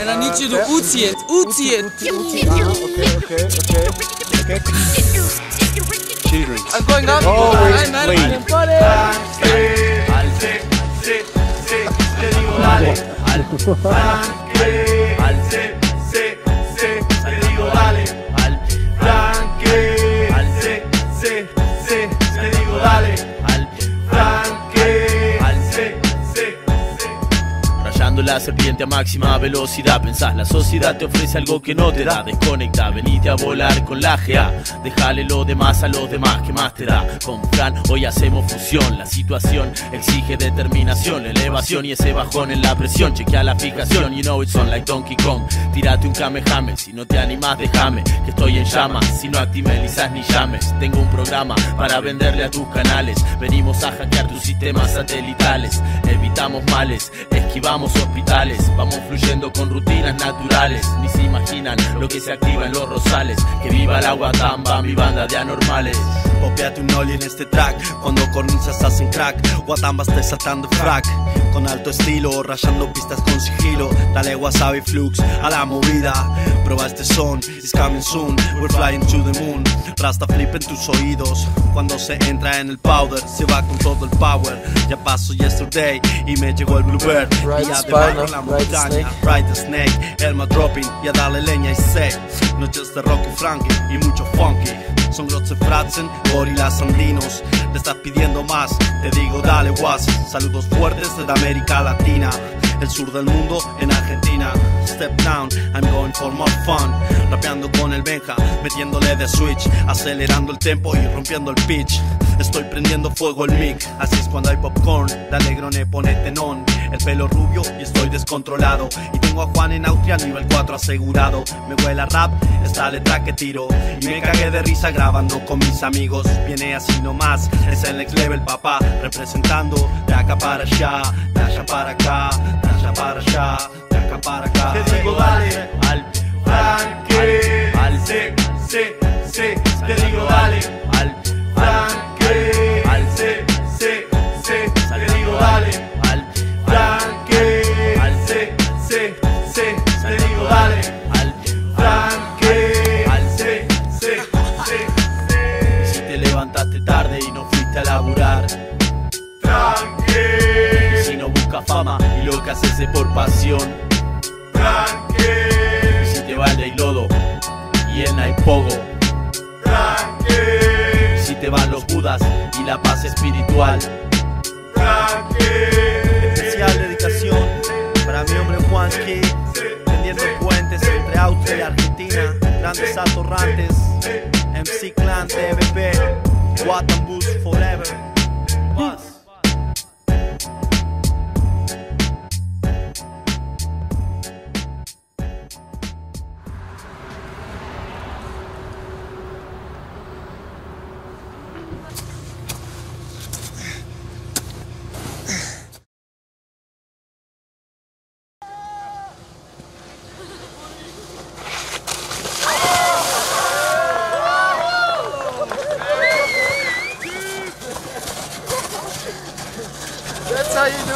And I need you to uzi it, uzi it. Ah, okay, okay, okay. Okay. Chili drinks. I'm going up. Always man. clean. Al C, C, C, te digo dale. Al, al, al C, C, C, te digo dale. Al, tranque, al C, C, C, te digo dale. Al, La serpiente a máxima velocidad. Pensás, la sociedad te ofrece algo que no te da. Desconecta, venite a volar con la GA Déjale lo demás a los demás, ¿qué más te da? Con Fran hoy hacemos fusión. La situación exige determinación Elevación y ese bajón en la presión. Chequea la fijación, you know it's on like Donkey Kong. Tírate un kamehame, si no te animas déjame Que estoy en llamas, si no actimelizas ni llames. Tengo un programa para venderle a tus canales. Venimos a hackear tus sistemas satelitales. Evitamos males, esquivamos hospitales. Vamos fluyendo con rutinas naturales. Ni se imaginan lo que se activa en los rosales. Que viva el agua tamba, mi banda de anormales Popeate un ollie en este track. Cuando cornisas hacen crack. Guatamba está saltando frac. Con alto estilo, rayando pistas con sigilo. Dale wasabi flux a la movida. Prueba este son, it's coming soon. We're flying to the moon. Rasta flip en tus oídos. Cuando se entra en el powder Se va con todo el power. Ya pasó yesterday y me llegó el bluebird. Ride Y a the debajo spider, la montaña. Ride the snake, Elma dropping Y a darle leña y sé Noches de rock y frankie y mucho funky. Son grosse fratzen, gorilas andinos. Le estás pidiendo más, te digo dale was Saludos fuertes desde América Latina El sur del mundo en Argentina. Step down, I'm going for more fun. Rapeando con el Benja, metiéndole de switch Acelerando el tempo y rompiendo el pitch. Estoy prendiendo fuego el mic Así es cuando hay popcorn, dale grone, ponete non El pelo rubio y estoy descontrolado. Y tengo a Juan en Austria nivel 4 asegurado. Me huele a rap, esta letra que tiro. Y me cagué de risa grabando con mis amigos. Viene así nomás, es el next level papá. Representando de acá para allá, de allá para acá, de allá para allá, de acá para acá. Te digo dale al tranque al C C C. Te digo dale al tranque C C te digo dale. Al tranque al C C C Si te levantaste tarde y no fuiste a laburar. Tranque Si no buscas fama y lo que haces es por pasión. Tranque Si te vale y lodo y en hay pogo. Tranque Si te van los budas y la paz espiritual. Especial Juanski Tendiendo puentes entre Austria y Argentina Grandes atorrantes MC Clan TVP Watan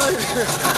Oh,